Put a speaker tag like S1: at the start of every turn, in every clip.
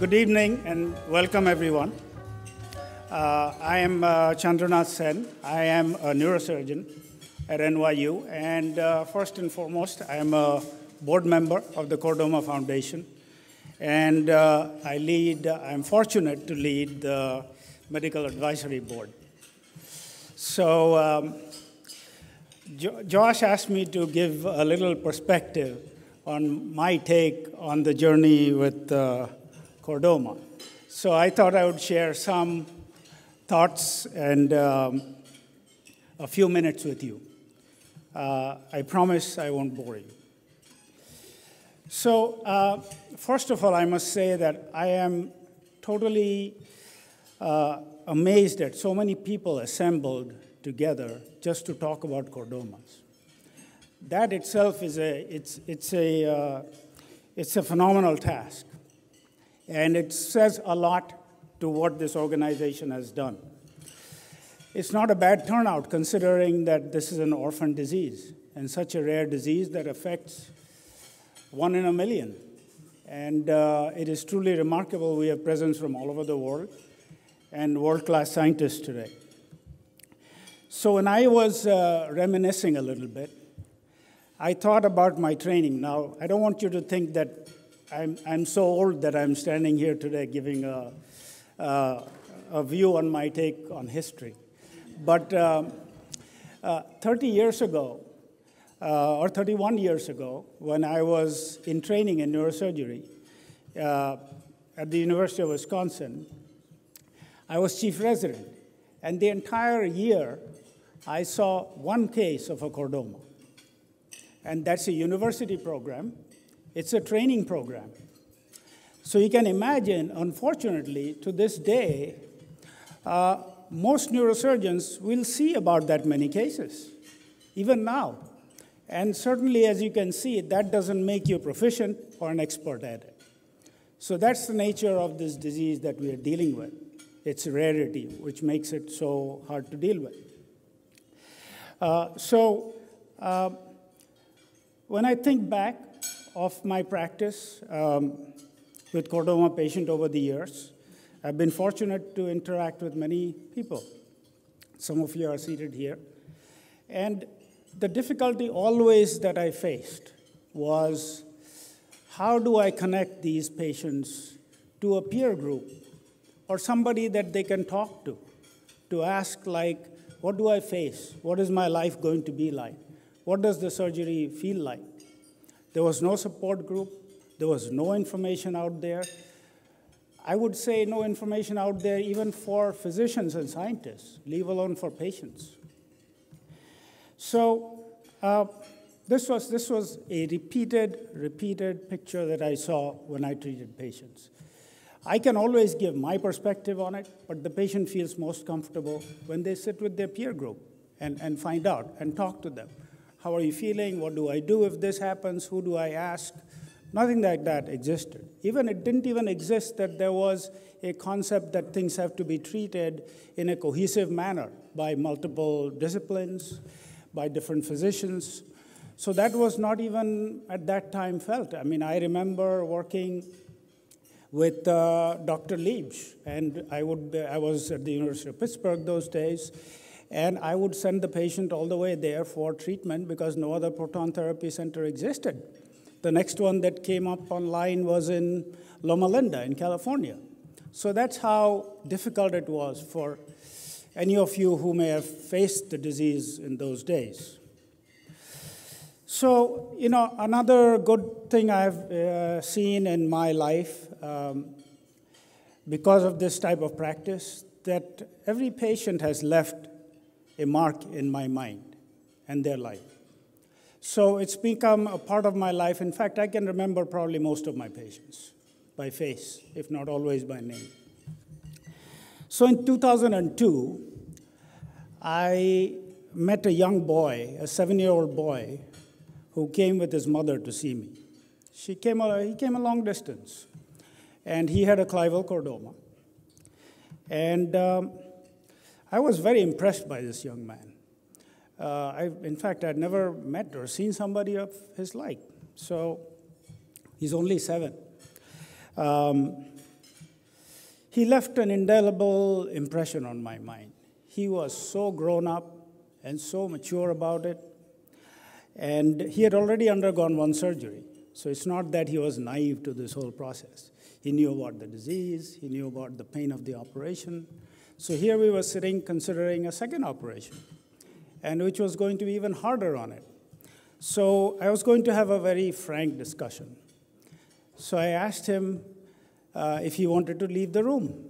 S1: Good evening and welcome everyone. Uh, I am uh, Chandranath Sen. I am a neurosurgeon at NYU, and uh, first and foremost, I am a board member of the Chordoma Foundation, and uh, I lead. I'm fortunate to lead the medical advisory board. So. Um, jo- Josh asked me to give a little perspective on my take on the journey with Chordoma. So I thought I would share some thoughts and um, a few minutes with you. Uh, I promise I won't bore you. So, uh, first of all, I must say that I am totally uh, amazed at so many people assembled together just to talk about chordomas. That itself is a, it's, it's a, uh, it's a phenomenal task. And it says a lot to what this organization has done. It's not a bad turnout considering that this is an orphan disease and such a rare disease that affects one in a million. And uh, it is truly remarkable. We have presence from all over the world and world class scientists today. So, when I was uh, reminiscing a little bit, I thought about my training. Now, I don't want you to think that I'm, I'm so old that I'm standing here today giving a, uh, a view on my take on history. But um, uh, 30 years ago, uh, or 31 years ago, when I was in training in neurosurgery uh, at the University of Wisconsin, I was chief resident. And the entire year, I saw one case of a chordoma. And that's a university program, it's a training program. So you can imagine, unfortunately, to this day, uh, most neurosurgeons will see about that many cases, even now. And certainly, as you can see, that doesn't make you proficient or an expert at it. So that's the nature of this disease that we are dealing with. It's rarity, which makes it so hard to deal with. Uh, so, uh, when I think back of my practice um, with chordoma patient over the years, I've been fortunate to interact with many people. Some of you are seated here. And the difficulty always that I faced was how do I connect these patients to a peer group or somebody that they can talk to, to ask, like, what do I face? What is my life going to be like? What does the surgery feel like? There was no support group, there was no information out there. I would say no information out there even for physicians and scientists, leave alone for patients. So, uh, this was, this was a repeated, repeated picture that I saw when I treated patients. I can always give my perspective on it, but the patient feels most comfortable when they sit with their peer group and, and find out and talk to them. How are you feeling? What do I do if this happens? Who do I ask? Nothing like that existed. Even it didn't even exist that there was a concept that things have to be treated in a cohesive manner by multiple disciplines, by different physicians. So that was not even at that time felt. I mean, I remember working with uh, Dr. Liebsch, and I, would, I was at the University of Pittsburgh those days, and I would send the patient all the way there for treatment because no other proton therapy center existed. The next one that came up online was in Loma Linda in California. So that's how difficult it was for any of you who may have faced the disease in those days. So, you know, another good thing I've uh, seen in my life um, because of this type of practice that every patient has left a mark in my mind and their life. So it's become a part of my life. In fact, I can remember probably most of my patients by face, if not always by name. So in 2002, I met a young boy, a seven year old boy, who came with his mother to see me. She came he came a long distance, and he had a clival chordoma. And um, I was very impressed by this young man. Uh, I, in fact, I'd never met or seen somebody of his like. So he's only seven. Um, he left an indelible impression on my mind. He was so grown up and so mature about it. And he had already undergone one surgery. So it's not that he was naive to this whole process. He knew about the disease, he knew about the pain of the operation. So here we were sitting considering a second operation, and which was going to be even harder on it. So I was going to have a very frank discussion. So I asked him uh, if he wanted to leave the room,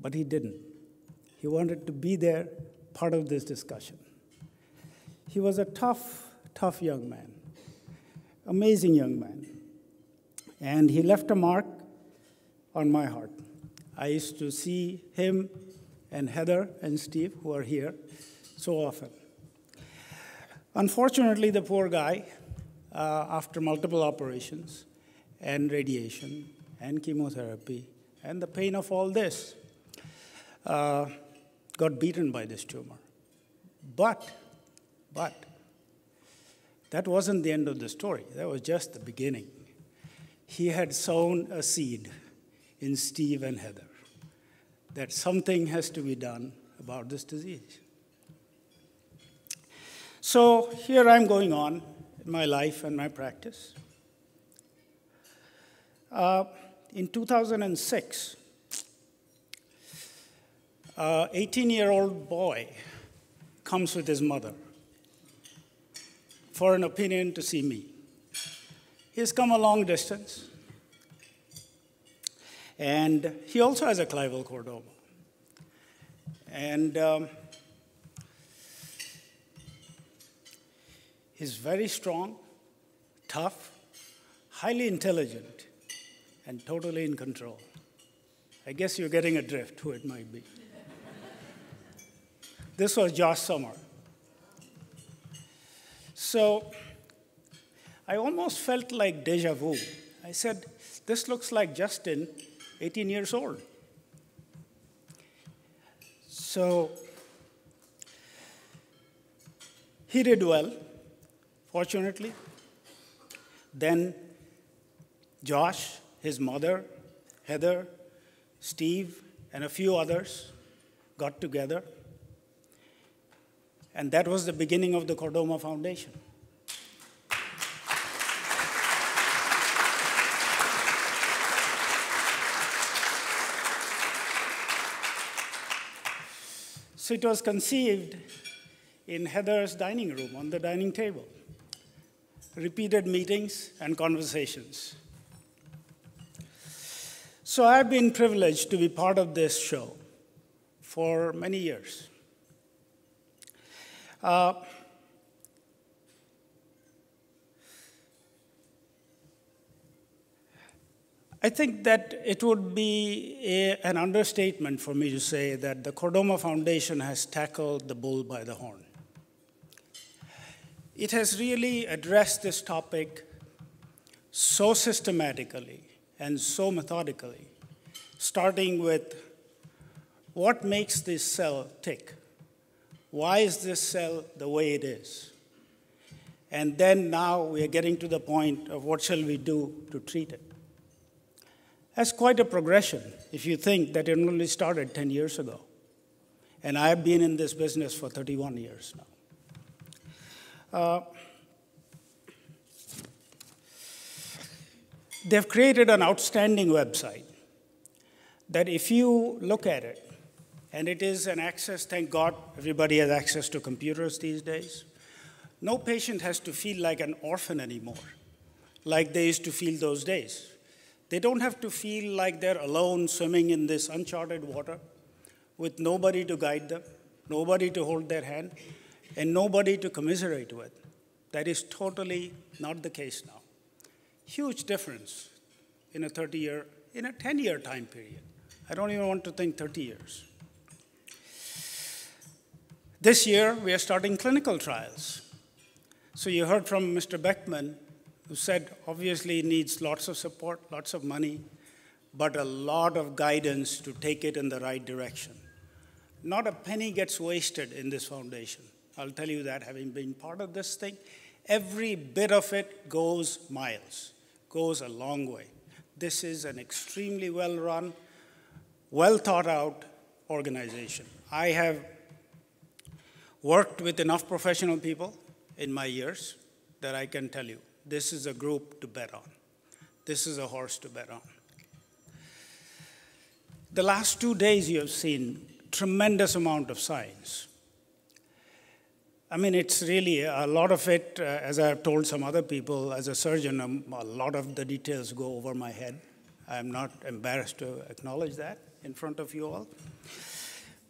S1: but he didn't. He wanted to be there, part of this discussion. He was a tough, tough young man, amazing young man. And he left a mark on my heart. I used to see him and Heather and Steve, who are here, so often. Unfortunately, the poor guy, uh, after multiple operations and radiation and chemotherapy and the pain of all this, uh, got beaten by this tumor. But, but, that wasn't the end of the story. That was just the beginning. He had sown a seed in Steve and Heather that something has to be done about this disease. So here I'm going on in my life and my practice. Uh, in 2006, an 18 year old boy comes with his mother for an opinion to see me. He's come a long distance. And he also has a clival chordoma. And um, he's very strong, tough, highly intelligent, and totally in control. I guess you're getting a drift who it might be. this was Josh Sommer. So I almost felt like deja vu. I said, This looks like Justin 18 years old. So he did well, fortunately. Then Josh, his mother, Heather, Steve, and a few others got together. And that was the beginning of the Chordoma Foundation. So it was conceived in Heather's dining room on the dining table. Repeated meetings and conversations. So I've been privileged to be part of this show for many years. Uh, I think that it would be a, an understatement for me to say that the Chordoma Foundation has tackled the bull by the horn. It has really addressed this topic so systematically and so methodically, starting with what makes this cell tick? Why is this cell the way it is? And then now we are getting to the point of what shall we do to treat it? That's quite a progression if you think that it only started 10 years ago. And I've been in this business for 31 years now. Uh, they've created an outstanding website that if you look at it, and it is an access, thank God everybody has access to computers these days. No patient has to feel like an orphan anymore, like they used to feel those days. They don't have to feel like they're alone swimming in this uncharted water with nobody to guide them, nobody to hold their hand, and nobody to commiserate with. That is totally not the case now. Huge difference in a 30 year, in a 10 year time period. I don't even want to think 30 years. This year, we are starting clinical trials. So you heard from Mr. Beckman who said obviously needs lots of support, lots of money, but a lot of guidance to take it in the right direction. Not a penny gets wasted in this foundation. I'll tell you that having been part of this thing. Every bit of it goes miles, goes a long way. This is an extremely well run, well thought out organization. I have worked with enough professional people in my years that I can tell you this is a group to bet on. This is a horse to bet on. The last two days you have seen tremendous amount of science. I mean, it's really a lot of it, uh, as I have told some other people, as a surgeon, um, a lot of the details go over my head. I'm not embarrassed to acknowledge that in front of you all.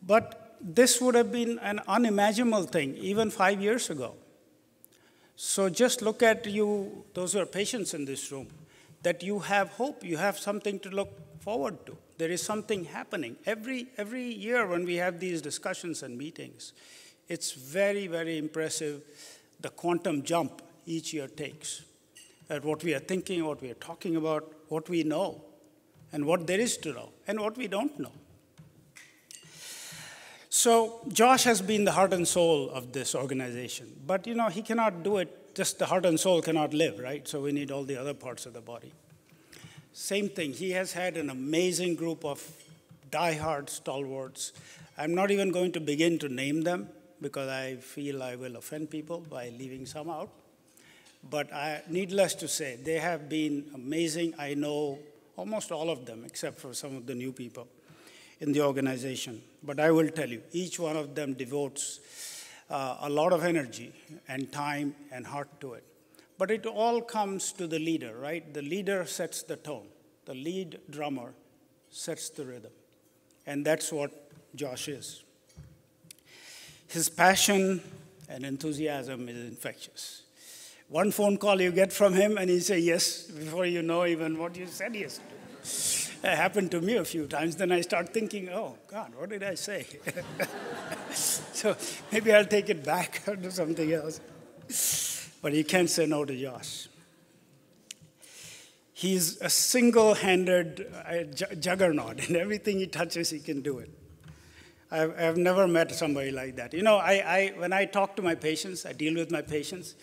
S1: But this would have been an unimaginable thing even five years ago. So just look at you, those who are patients in this room, that you have hope, you have something to look forward to. There is something happening. Every, every year when we have these discussions and meetings, it's very, very impressive the quantum jump each year takes at what we are thinking, what we are talking about, what we know, and what there is to know, and what we don't know. So Josh has been the heart and soul of this organization, but you know he cannot do it. Just the heart and soul cannot live, right? So we need all the other parts of the body. Same thing. He has had an amazing group of die-hard stalwarts. I'm not even going to begin to name them because I feel I will offend people by leaving some out. But I, needless to say, they have been amazing. I know almost all of them, except for some of the new people in the organization. But I will tell you, each one of them devotes uh, a lot of energy and time and heart to it. But it all comes to the leader, right? The leader sets the tone, the lead drummer sets the rhythm. And that's what Josh is. His passion and enthusiasm is infectious. One phone call you get from him, and he say yes before you know even what you said yesterday. Happened to me a few times. Then I start thinking, oh, God, what did I say? so maybe I'll take it back or do something else. But you can't say no to Josh. He's a single handed uh, juggernaut. and everything he touches, he can do it. I've, I've never met somebody like that. You know, I, I, when I talk to my patients, I deal with my patients,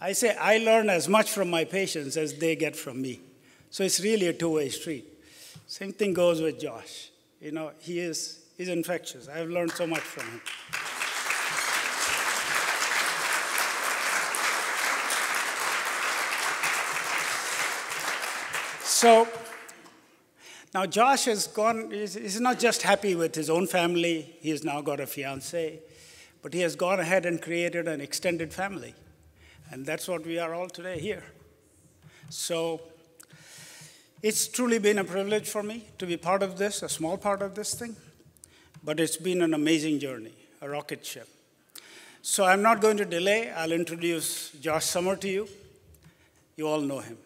S1: I say I learn as much from my patients as they get from me. So it's really a two way street. Same thing goes with Josh. You know, he is he's infectious. I've learned so much from him. So now Josh has gone, he's, not just happy with his own family, he has now got a fiance, but he has gone ahead and created an extended family. And that's what we are all today here. So it's truly been a privilege for me to be part of this, a small part of this thing, but it's been an amazing journey, a rocket ship. So I'm not going to delay. I'll introduce Josh Sommer to you. You all know him.